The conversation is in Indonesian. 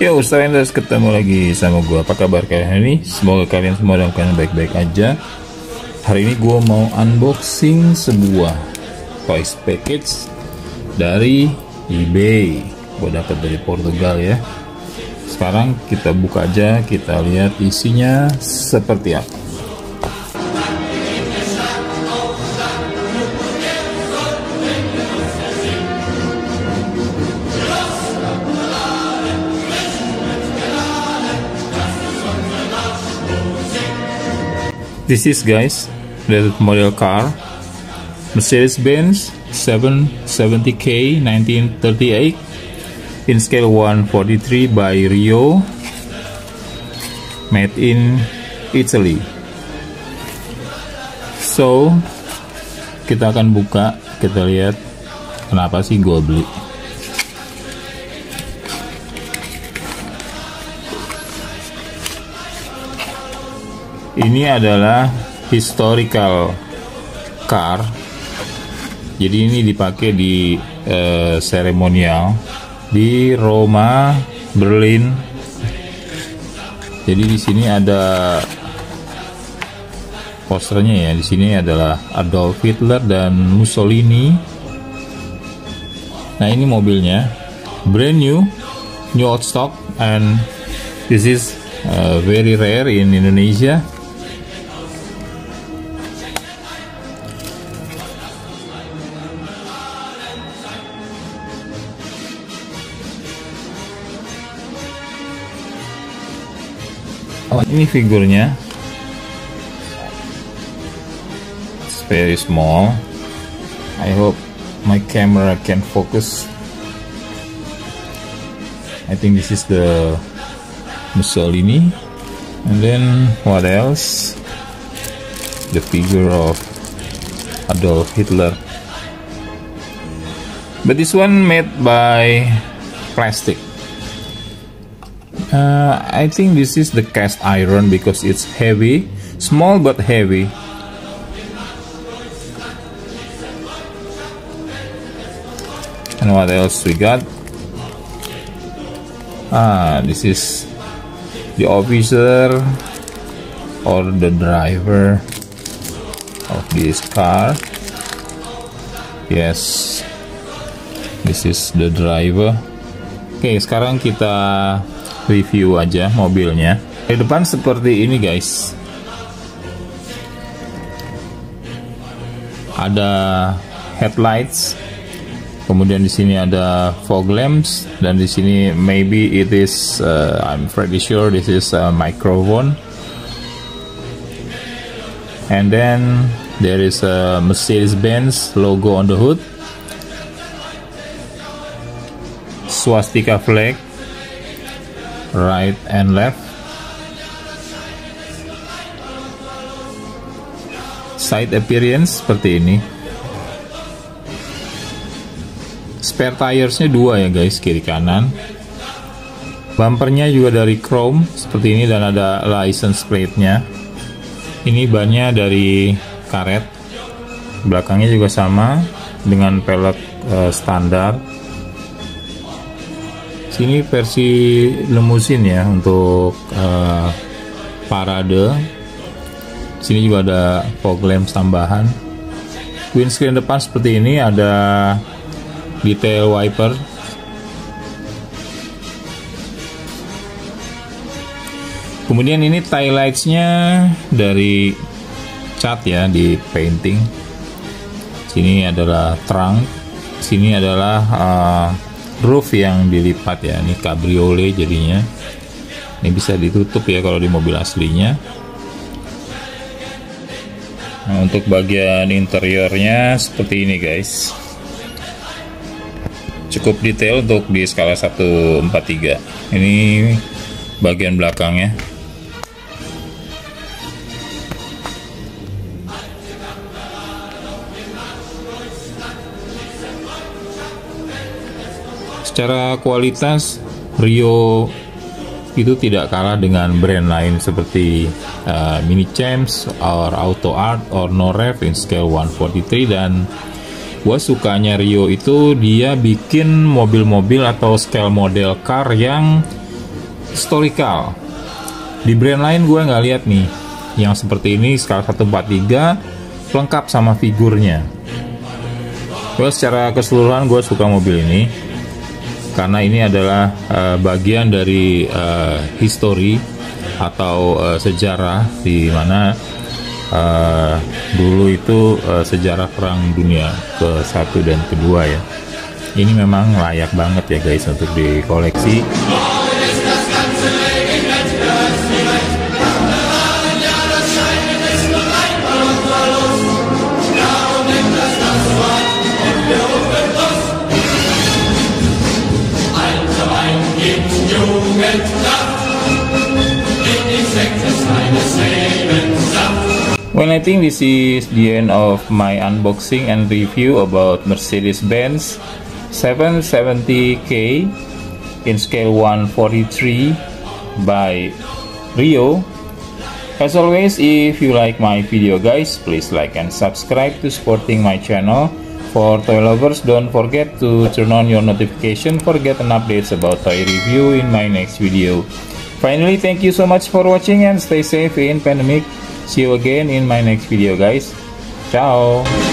Yo, Stranders ketemu lagi sama gue. Apa kabar kalian ini? Semoga kalian semua dalam keadaan baik-baik aja. Hari ini gue mau unboxing sebuah toys package dari eBay. Gue dapat dari Portugal ya. Sekarang kita buka aja, kita lihat isinya seperti apa. This is guys the model car. Mercedes-Benz 770K 1938 in scale 143 by Rio made in Italy. So kita akan buka kita lihat kenapa sih gue beli ini adalah historical car. Jadi ini dipakai di uh, seremonial di Roma Berlin. Jadi di sini ada posternya ya. Di sini adalah Adolf Hitler dan Mussolini. Nah ini mobilnya. Brand new new old stock and this is uh, very rare in Indonesia Oh, ini figurnya. It's very small. I hope my camera can focus. I think this is the Mussolini. And then what else? The figure of Adolf Hitler. But this one made by plastic. Uh, I think this is the cast iron because it's heavy, small but heavy. And what else we got? Ah, this is the officer or the driver of this car. Yes, this is the driver. Oke, sekarang kita review aja mobilnya. Di depan seperti ini guys. Ada headlights. Kemudian di sini ada fog lamps dan di sini maybe it is uh, I'm pretty sure this is a microphone. And then there is a Mercedes-Benz logo on the hood. Swastika flag right and left. Side appearance seperti ini. Spare tiresnya dua ya guys kiri kanan. Bumpernya juga dari chrome seperti ini dan ada license plate nya ini bannya dari karet. Belakangnya juga sama dengan pelek uh, standar sini versi lemusin ya untuk uh, parade. Sini juga ada fog lamps tambahan. Windscreen depan seperti ini ada detail wiper. Kemudian ini tail lights-nya dari cat ya di painting. Sini adalah trunk. Sini adalah uh, roof yang dilipat ya. Ini cabriolet jadinya. Ini bisa ditutup ya kalau di mobil aslinya. Nah, untuk bagian interiornya seperti ini guys. Cukup detail untuk di skala 143 ini bagian belakangnya secara kualitas Rio itu tidak kalah dengan brand lain seperti uh, Mini Champs or Auto Art or No Rev in scale 143 dan gue sukanya Rio itu dia bikin mobil-mobil atau scale model car yang historical. Di brand lain gue nggak lihat nih yang seperti ini skala 143 lengkap sama figurnya. Well secara keseluruhan gue suka mobil ini karena ini adalah uh, bagian dari uh, history atau uh, sejarah di mana uh, dulu itu uh, sejarah perang dunia ke satu dan kedua ya. Ini memang layak banget ya guys untuk dikoleksi Well, I think this is the end of my unboxing and review about Mercedes-Benz 770K in scale 143 by Rio. As always, if you like my video guys, please like and subscribe to supporting my channel. For toy lovers, don't forget to turn on your notification for getting updates about toy review in my next video. Finally, thank you so much for watching and stay safe in pandemic. See you again in my next video guys. Ciao!